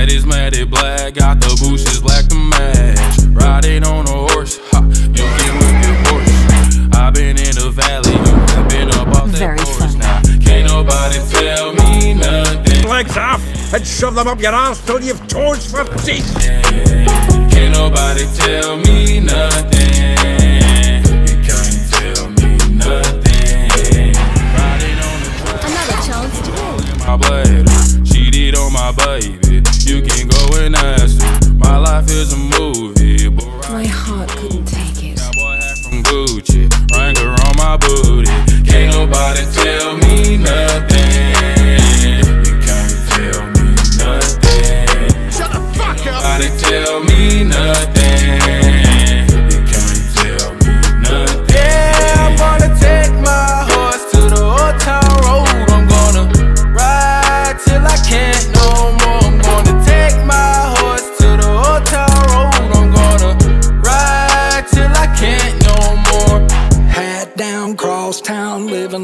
Head is matted black, got the bushes black to match. Riding on a horse, ha, you can whip your horse. I've been in the valley, you have been up off Very that horse now. Can't nobody tell me nothing. legs off and shove them up your ass till you've toes for teeth. Can't nobody tell me nothing. You can't tell me nothing. Riding on the. Another chance to my bladder. Cheated on my baby. Nothing.